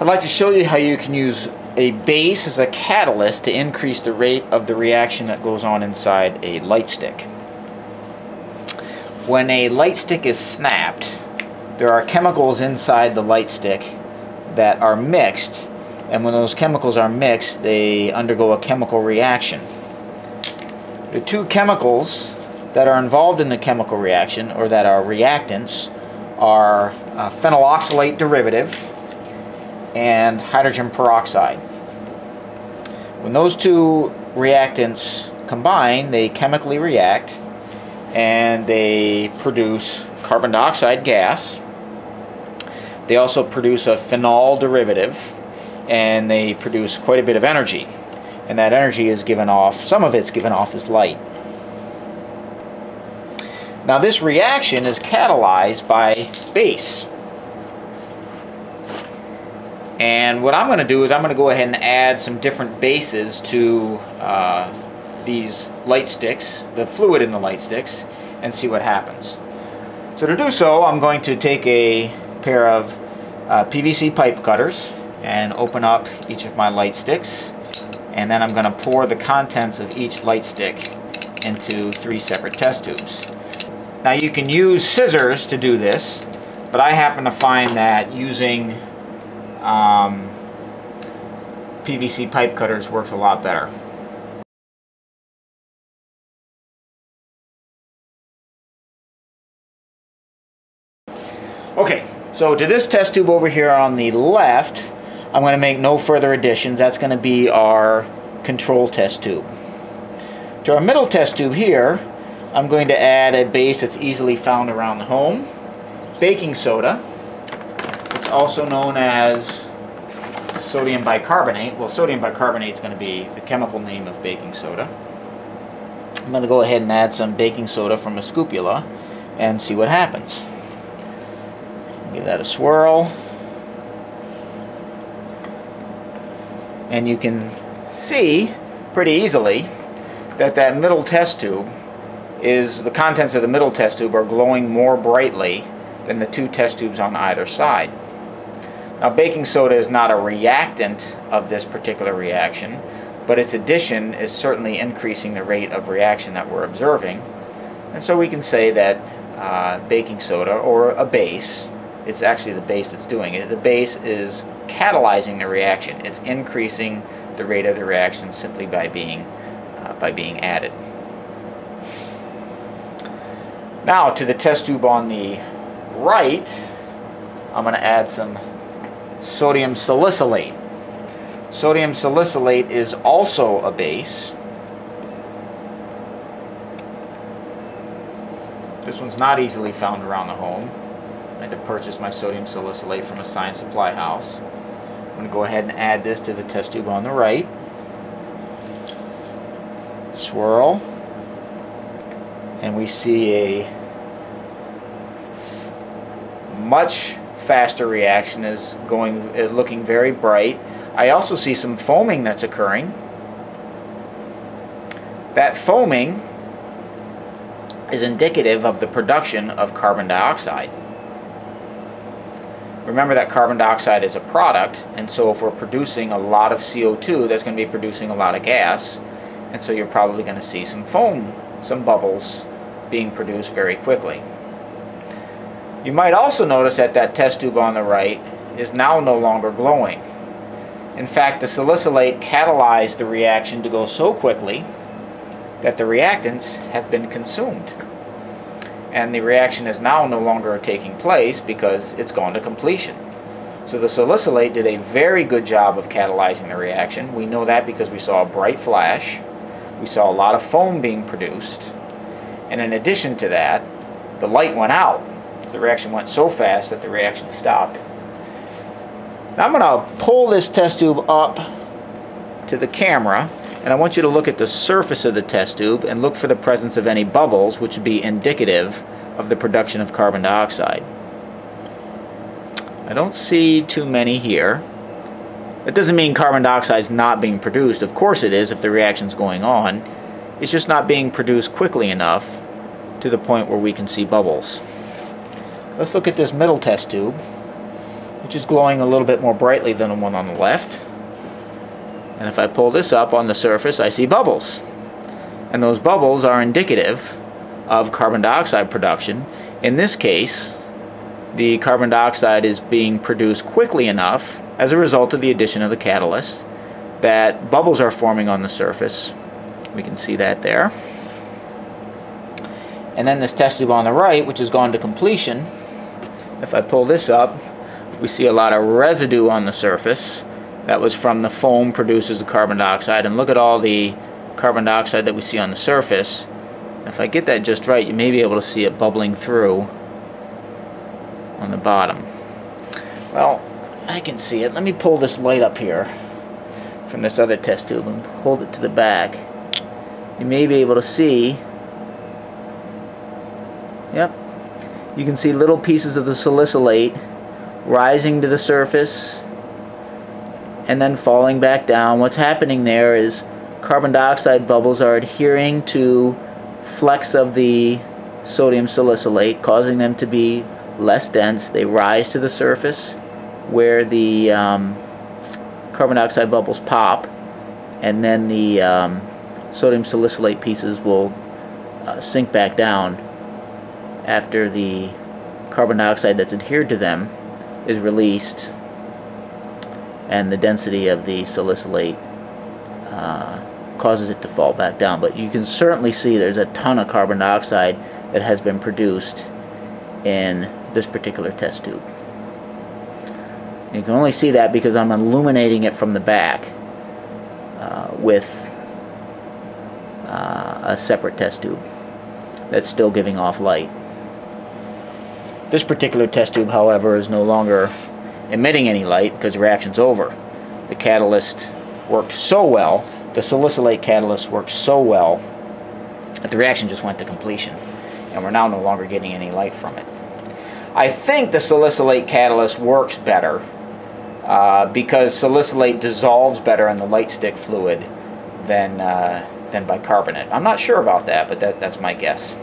I'd like to show you how you can use a base as a catalyst to increase the rate of the reaction that goes on inside a light stick. When a light stick is snapped, there are chemicals inside the light stick that are mixed and when those chemicals are mixed they undergo a chemical reaction. The two chemicals that are involved in the chemical reaction or that are reactants are uh, phenyl oxalate derivative and hydrogen peroxide. When those two reactants combine, they chemically react and they produce carbon dioxide gas. They also produce a phenol derivative and they produce quite a bit of energy. And that energy is given off, some of it's given off as light. Now this reaction is catalyzed by base. And what I'm going to do is I'm going to go ahead and add some different bases to uh, these light sticks, the fluid in the light sticks, and see what happens. So to do so, I'm going to take a pair of uh, PVC pipe cutters and open up each of my light sticks. And then I'm going to pour the contents of each light stick into three separate test tubes. Now you can use scissors to do this, but I happen to find that using um, PVC pipe cutters works a lot better. Okay, so to this test tube over here on the left, I'm going to make no further additions. That's going to be our control test tube. To our middle test tube here, I'm going to add a base that's easily found around the home. Baking soda. Also known as sodium bicarbonate. Well, sodium bicarbonate is going to be the chemical name of baking soda. I'm going to go ahead and add some baking soda from a scoopula and see what happens. Give that a swirl. And you can see pretty easily that that middle test tube is the contents of the middle test tube are glowing more brightly than the two test tubes on either side. Now baking soda is not a reactant of this particular reaction, but its addition is certainly increasing the rate of reaction that we're observing. And so we can say that uh, baking soda, or a base, it's actually the base that's doing it. The base is catalyzing the reaction. It's increasing the rate of the reaction simply by being, uh, by being added. Now to the test tube on the right, I'm going to add some sodium salicylate. Sodium salicylate is also a base. This one's not easily found around the home. I had to purchase my sodium salicylate from a science supply house. I'm going to go ahead and add this to the test tube on the right. Swirl. And we see a much faster reaction is going uh, looking very bright. I also see some foaming that's occurring. That foaming is indicative of the production of carbon dioxide. Remember that carbon dioxide is a product, and so if we're producing a lot of CO2, that's going to be producing a lot of gas, and so you're probably going to see some foam, some bubbles being produced very quickly. You might also notice that that test tube on the right is now no longer glowing. In fact, the salicylate catalyzed the reaction to go so quickly that the reactants have been consumed and the reaction is now no longer taking place because it's gone to completion. So the salicylate did a very good job of catalyzing the reaction. We know that because we saw a bright flash. We saw a lot of foam being produced. And in addition to that, the light went out. The reaction went so fast that the reaction stopped. Now I'm going to pull this test tube up to the camera and I want you to look at the surface of the test tube and look for the presence of any bubbles, which would be indicative of the production of carbon dioxide. I don't see too many here. That doesn't mean carbon dioxide is not being produced. Of course it is if the reaction's going on. It's just not being produced quickly enough to the point where we can see bubbles. Let's look at this middle test tube. which is glowing a little bit more brightly than the one on the left. And if I pull this up on the surface, I see bubbles. And those bubbles are indicative of carbon dioxide production. In this case, the carbon dioxide is being produced quickly enough as a result of the addition of the catalyst that bubbles are forming on the surface. We can see that there. And then this test tube on the right, which has gone to completion, if I pull this up, we see a lot of residue on the surface that was from the foam produces the carbon dioxide. And look at all the carbon dioxide that we see on the surface. If I get that just right, you may be able to see it bubbling through on the bottom. Well, I can see it. Let me pull this light up here from this other test tube and hold it to the back. You may be able to see, yep, you can see little pieces of the salicylate rising to the surface and then falling back down. What's happening there is carbon dioxide bubbles are adhering to flecks of the sodium salicylate, causing them to be less dense. They rise to the surface where the um, carbon dioxide bubbles pop, and then the um, sodium salicylate pieces will uh, sink back down after the carbon dioxide that's adhered to them is released and the density of the salicylate uh, causes it to fall back down. But you can certainly see there's a ton of carbon dioxide that has been produced in this particular test tube. You can only see that because I'm illuminating it from the back uh, with uh, a separate test tube that's still giving off light. This particular test tube, however, is no longer emitting any light because the reaction's over. The catalyst worked so well, the salicylate catalyst worked so well, that the reaction just went to completion. And we're now no longer getting any light from it. I think the salicylate catalyst works better uh, because salicylate dissolves better in the light stick fluid than, uh, than bicarbonate. I'm not sure about that, but that, that's my guess.